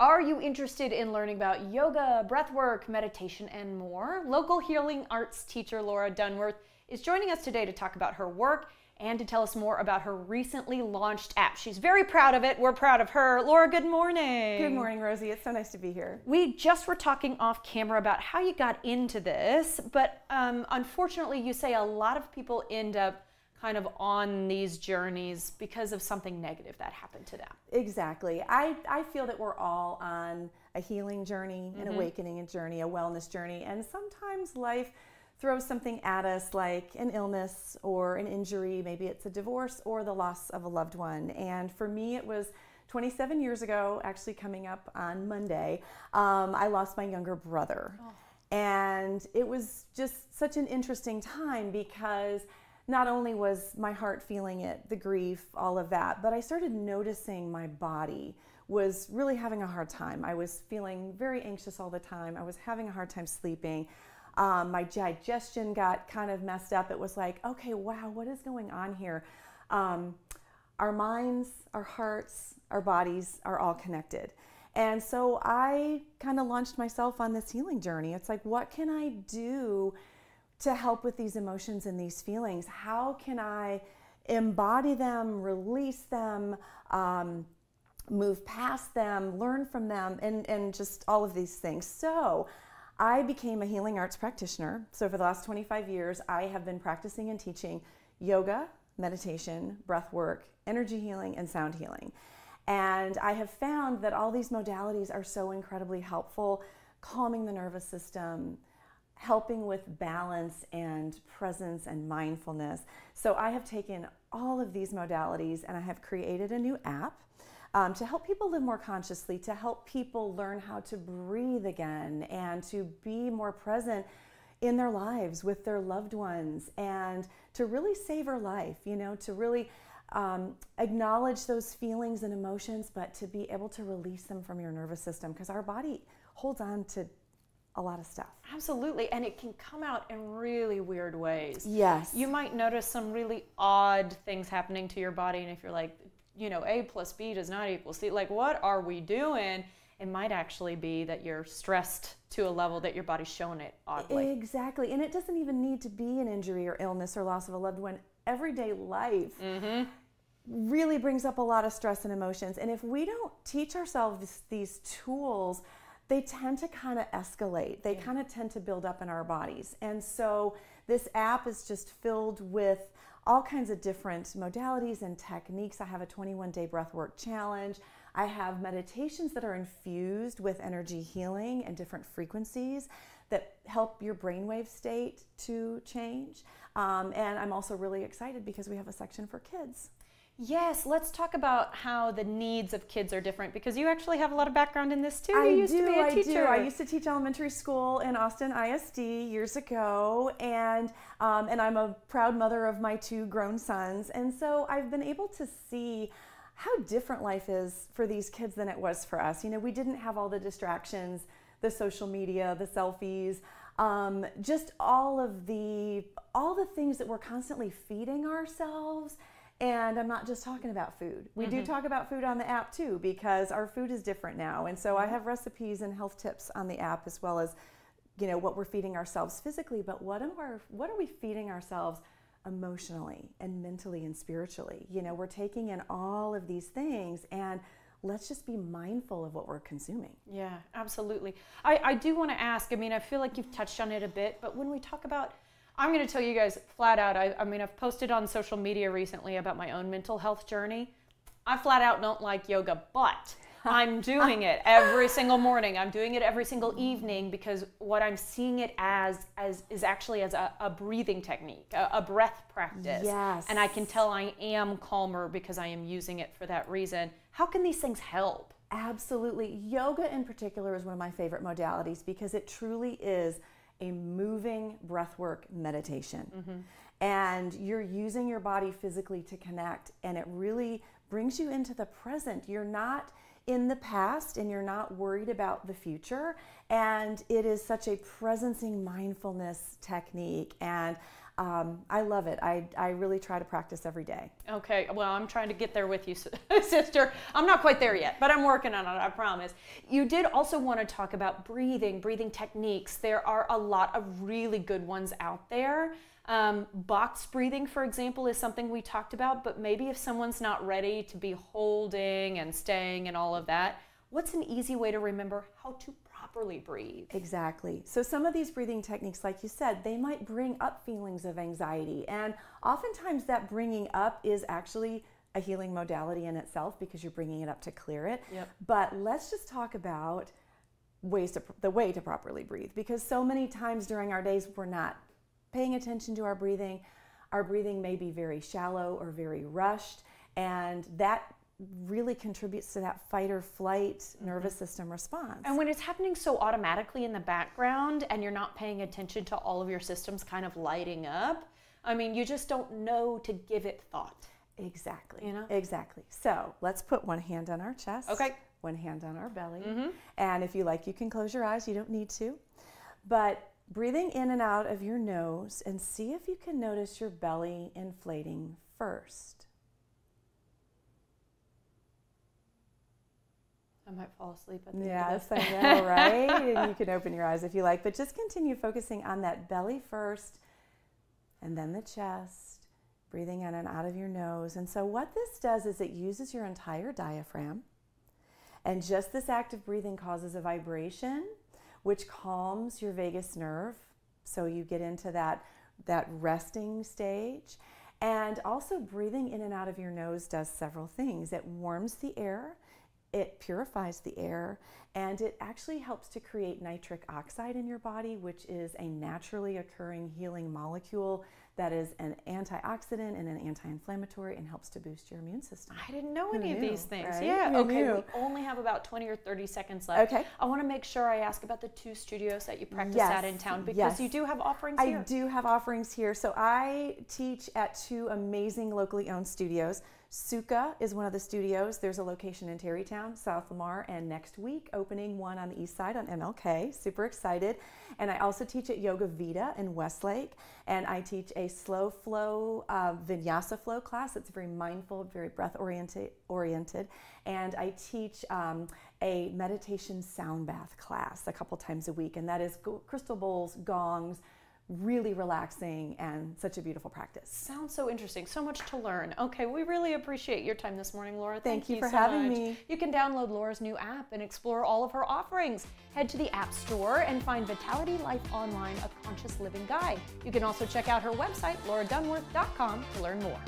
Are you interested in learning about yoga, breathwork, meditation, and more? Local healing arts teacher Laura Dunworth is joining us today to talk about her work and to tell us more about her recently launched app. She's very proud of it. We're proud of her. Laura, good morning. Good morning, Rosie. It's so nice to be here. We just were talking off camera about how you got into this, but um, unfortunately, you say a lot of people end up kind of on these journeys because of something negative that happened to them. Exactly. I, I feel that we're all on a healing journey, an mm-hmm. awakening journey, a wellness journey, and sometimes life throws something at us like an illness or an injury, maybe it's a divorce or the loss of a loved one. And for me, it was 27 years ago, actually coming up on Monday, um, I lost my younger brother. Oh. And it was just such an interesting time because not only was my heart feeling it, the grief, all of that, but I started noticing my body was really having a hard time. I was feeling very anxious all the time. I was having a hard time sleeping. Um, my digestion got kind of messed up. It was like, okay, wow, what is going on here? Um, our minds, our hearts, our bodies are all connected. And so I kind of launched myself on this healing journey. It's like, what can I do to help with these emotions and these feelings? How can I embody them, release them, um, move past them, learn from them, and, and just all of these things? So I became a healing arts practitioner. So for the last 25 years, I have been practicing and teaching yoga, meditation, breath work, energy healing, and sound healing. And I have found that all these modalities are so incredibly helpful, calming the nervous system, helping with balance and presence and mindfulness. So I have taken all of these modalities and I have created a new app um, to help people live more consciously, to help people learn how to breathe again and to be more present in their lives with their loved ones and to really savor life, you know, to really um, acknowledge those feelings and emotions, but to be able to release them from your nervous system because our body holds on to a lot of stuff. Absolutely. And it can come out in really weird ways. Yes. You might notice some really odd things happening to your body. And if you're like, you know, A plus B does not equal C, like, what are we doing? It might actually be that you're stressed to a level that your body's showing it oddly. Exactly. And it doesn't even need to be an injury or illness or loss of a loved one. Everyday life. Mm-hmm really brings up a lot of stress and emotions. And if we don't teach ourselves these tools, they tend to kind of escalate. They yeah. kind of tend to build up in our bodies. And so this app is just filled with all kinds of different modalities and techniques. I have a 21 day breathwork challenge. I have meditations that are infused with energy healing and different frequencies that help your brainwave state to change. Um, and I'm also really excited because we have a section for kids. Yes, let's talk about how the needs of kids are different because you actually have a lot of background in this too. I you used do, to be a I teacher. do. I used to teach elementary school in Austin ISD years ago, and um, and I'm a proud mother of my two grown sons, and so I've been able to see how different life is for these kids than it was for us. You know, we didn't have all the distractions, the social media, the selfies. Um, just all of the all the things that we're constantly feeding ourselves and I'm not just talking about food. We mm-hmm. do talk about food on the app too because our food is different now. And so I mm-hmm. have recipes and health tips on the app as well as you know what we're feeding ourselves physically, but what are our, what are we feeding ourselves emotionally and mentally and spiritually? You know, we're taking in all of these things and let's just be mindful of what we're consuming. Yeah, absolutely. I, I do want to ask, I mean, I feel like you've touched on it a bit, but when we talk about I'm going to tell you guys flat out. I, I mean, I've posted on social media recently about my own mental health journey. I flat out don't like yoga, but I'm doing it every single morning. I'm doing it every single evening because what I'm seeing it as as is actually as a, a breathing technique, a, a, breath practice. Yes. And I can tell I am calmer because I am using it for that reason. How can these things help? Absolutely. Yoga in particular is one of my favorite modalities because it truly is a moving breathwork meditation. Mm-hmm. And you're using your body physically to connect, and it really brings you into the present. You're not in the past and you're not worried about the future. And it is such a presencing mindfulness technique. And um, I love it. I, I really try to practice every day. Okay, well, I'm trying to get there with you, sister. I'm not quite there yet, but I'm working on it, I promise. You did also want to talk about breathing, breathing techniques. There are a lot of really good ones out there. Um, box breathing, for example, is something we talked about, but maybe if someone's not ready to be holding and staying and all of that, what's an easy way to remember how to properly breathe. Exactly. So, some of these breathing techniques, like you said, they might bring up feelings of anxiety. And oftentimes, that bringing up is actually a healing modality in itself because you're bringing it up to clear it. Yep. But let's just talk about ways to the way to properly breathe because so many times during our days we're not paying attention to our breathing. Our breathing may be very shallow or very rushed, and that really contributes to that fight or flight mm-hmm. nervous system response. And when it's happening so automatically in the background and you're not paying attention to all of your systems kind of lighting up, I mean, you just don't know to give it thought. Exactly. You know? Exactly. So let's put one hand on our chest. Okay. One hand on our belly. Mm-hmm. And if you like, you can close your eyes. You don't need to. But breathing in and out of your nose and see if you can notice your belly inflating first. I might fall asleep at the yes, end this. I know, right? and you can open your eyes if you like, but just continue focusing on that belly first and then the chest, breathing in and out of your nose. And so, what this does is it uses your entire diaphragm. And just this act of breathing causes a vibration, which calms your vagus nerve. So, you get into that, that resting stage. And also, breathing in and out of your nose does several things. It warms the air it purifies the air and it actually helps to create nitric oxide in your body, which is a naturally occurring healing molecule that is an antioxidant and an anti-inflammatory and helps to boost your immune system. I didn't know Who any knew, of these things. right? Yeah. Who okay. knew? We only have about 20 or 30 seconds left. Okay. I want to make sure I ask about the two studios that you practice Yes, at in town because yes. you do have offerings I here. do have offerings here. So I teach at two amazing locally owned studios. Sukha is one of the studios. There's a location in Tarrytown, South Lamar, and next week opening one on the east side on MLK. Super excited. And I also teach at Yoga Vita in Westlake, and I teach a slow flow uh, vinyasa flow class. It's very mindful, very breath oriented. oriented. And I teach um, a meditation sound bath class a couple times a week, and that is crystal bowls, gongs really relaxing and such a beautiful practice. Sounds so interesting. So much to learn. Okay, we really appreciate your time this morning, Laura. Thank, Thank you, for so having much. me. You can download Laura's new app and explore all of her offerings. Head to the App Store and find Vitality Life Online, a conscious living guide. You can also check out her website, lauradunworth.com, to learn more.